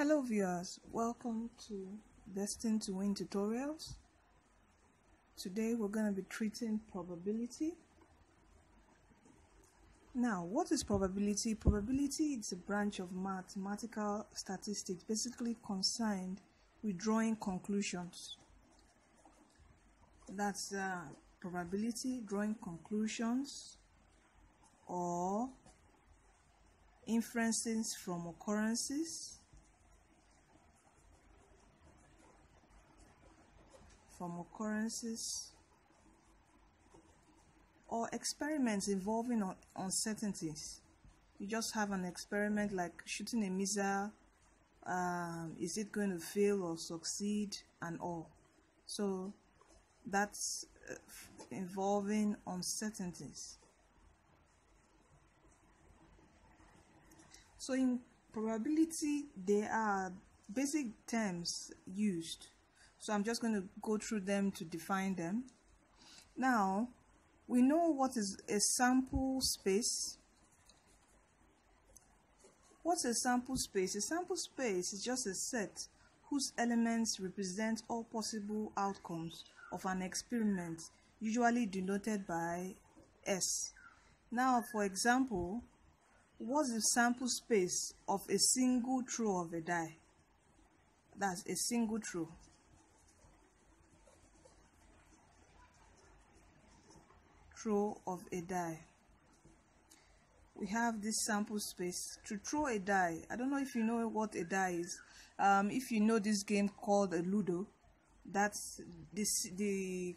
Hello viewers, welcome to Destined to Win tutorials. Today we're going to be treating probability. Now, what is probability? Probability is a branch of mathematical statistics basically concerned with drawing conclusions. That's uh, probability, drawing conclusions or inferences from occurrences from occurrences or experiments involving uncertainties. You just have an experiment like shooting a missile. Um, is it going to fail or succeed and all? So that's uh, involving uncertainties. So in probability, there are basic terms used so I'm just going to go through them to define them. Now, we know what is a sample space. What's a sample space? A sample space is just a set whose elements represent all possible outcomes of an experiment, usually denoted by S. Now, for example, what's the sample space of a single throw of a die? That's a single throw. Throw of a die. We have this sample space to throw a die. I don't know if you know what a die is. Um, if you know this game called a ludo that's this the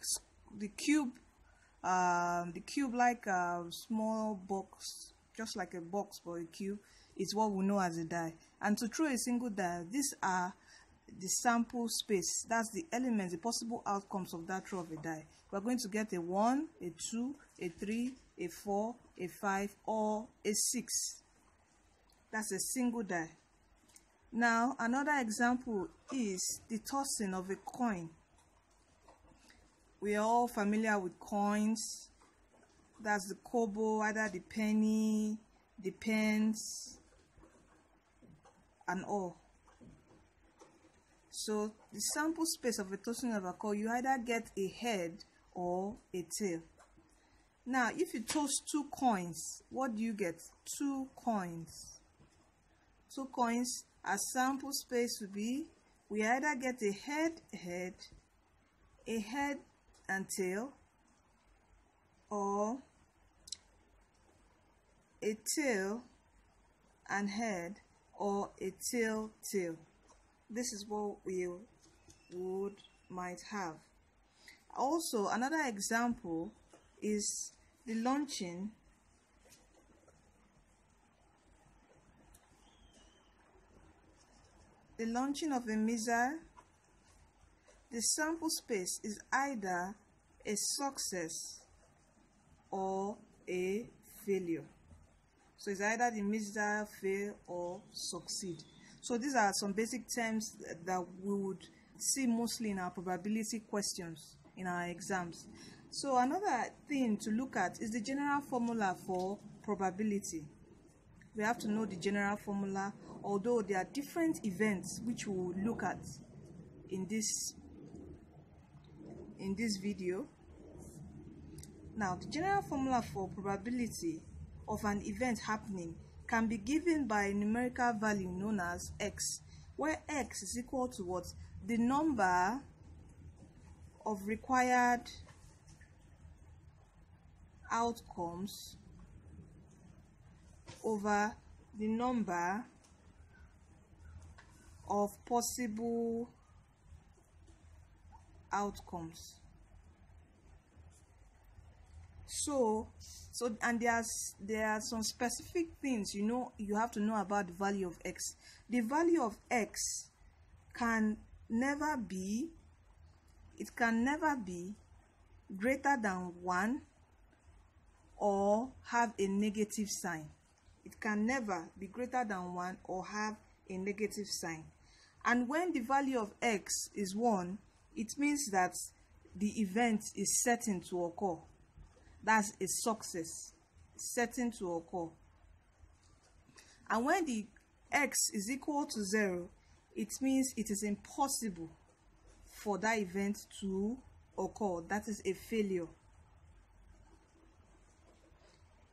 the cube um, the cube like a small box just like a box but a cube is what we know as a die. And to throw a single die these are the sample space. That's the elements the possible outcomes of that throw of a die. We're going to get a 1 a 2 a 3 a 4 a 5 or a 6 that's a single die. Now another example is the tossing of a coin. We are all familiar with coins. That's the kobo either the penny the pence and all so the sample space of a tossing of a coin, you either get a head or a tail. Now, if you toss two coins, what do you get? Two coins. Two coins, a sample space would be, we either get a head, head, a head and tail, or a tail and head, or a tail, tail this is what we would might have. Also another example is the launching the launching of a missile. The sample space is either a success or a failure. So it's either the missile fail or succeed so these are some basic terms that we would see mostly in our probability questions in our exams. So another thing to look at is the general formula for probability. We have to know the general formula, although there are different events which we will look at in this in this video. Now, the general formula for probability of an event happening can be given by a numerical value known as x, where x is equal to what? The number of required outcomes over the number of possible outcomes. So so and there's there are some specific things you know you have to know about the value of x. The value of x can never be it can never be greater than 1 or have a negative sign. It can never be greater than 1 or have a negative sign. And when the value of x is 1 it means that the event is certain to occur that's a success. Certain to occur. And when the x is equal to 0 it means it is impossible for that event to occur. That is a failure.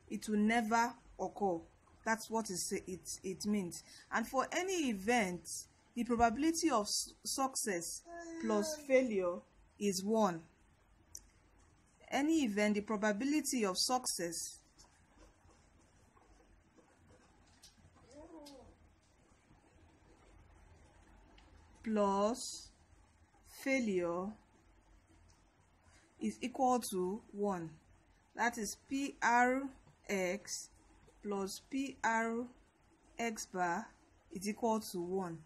It will never occur. That's what it it means. And for any event the probability of success plus failure is 1 any event the probability of success. Plus failure is equal to 1 that is prx plus prx bar is equal to 1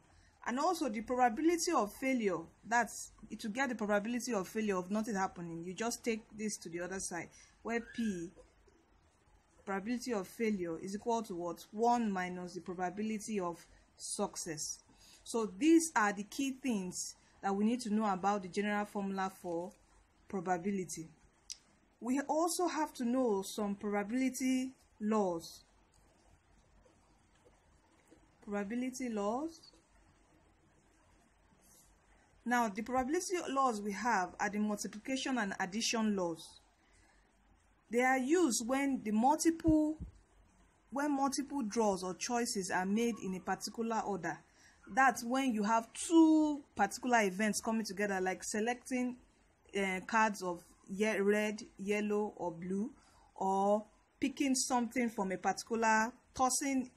and also the probability of failure that's it get the probability of failure of nothing happening. You just take this to the other side where p probability of failure is equal to what? 1 minus the probability of success. So these are the key things that we need to know about the general formula for probability. We also have to know some probability laws. Probability laws now, the probability laws we have are the multiplication and addition laws. They are used when the multiple when multiple draws or choices are made in a particular order. That's when you have two particular events coming together, like selecting uh, cards of ye red, yellow, or blue, or picking something from a particular, tossing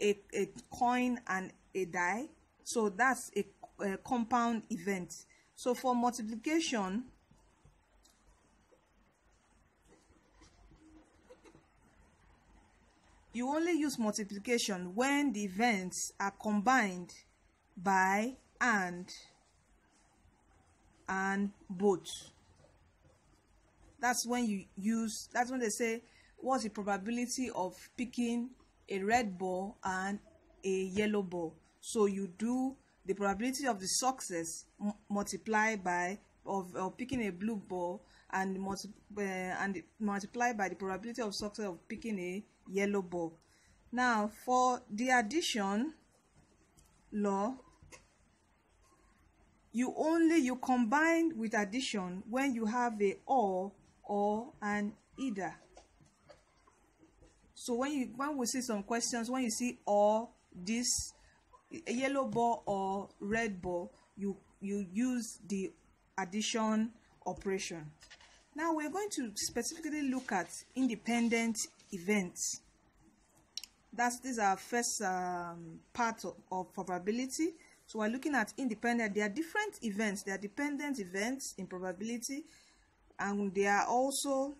a, a coin and a die. So that's a uh, compound event. So for multiplication, you only use multiplication when the events are combined by and and both. That's when you use, that's when they say, what's the probability of picking a red ball and a yellow ball? So you do the probability of the success multiplied by of, of picking a blue ball and multi, uh, and multiplied by the probability of success of picking a yellow ball. Now for the addition law, you only you combine with addition when you have a or or an either. So when you when we see some questions, when you see or this a yellow ball or red ball you you use the addition operation. Now we're going to specifically look at independent events. That's this is our first um, part of, of probability. So we're looking at independent there are different events. There are dependent events in probability and they are also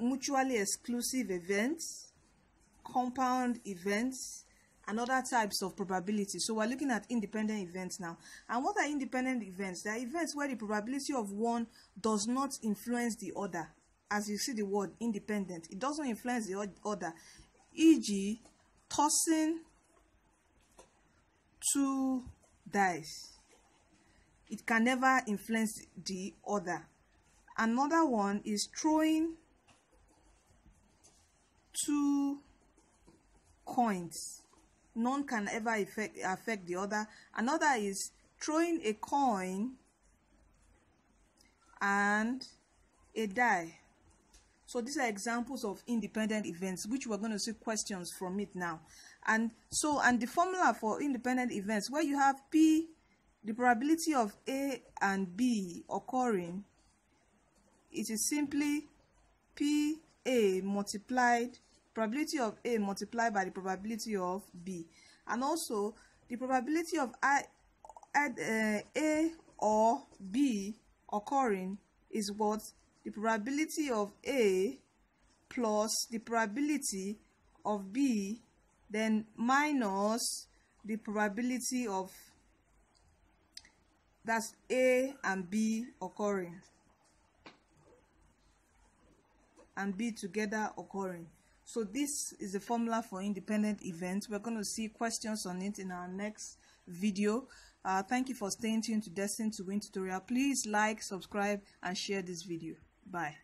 mutually exclusive events compound events and other types of probability. So we're looking at independent events now. And what are independent events? They are events where the probability of one does not influence the other. As you see the word independent, it doesn't influence the other. E.g., tossing two dice. It can never influence the other. Another one is throwing two coins. None can ever affect, affect the other. Another is throwing a coin and a die. So these are examples of independent events, which we're going to see questions from it now. And so, and the formula for independent events, where you have P, the probability of A and B occurring, it is simply PA multiplied probability of A multiplied by the probability of B. And also, the probability of I, uh, A or B occurring is what? The probability of A plus the probability of B then minus the probability of that's A and B occurring and B together occurring. So this is the formula for independent events. We're going to see questions on it in our next video. Uh, thank you for staying tuned to Destined to Win tutorial. Please like, subscribe, and share this video. Bye.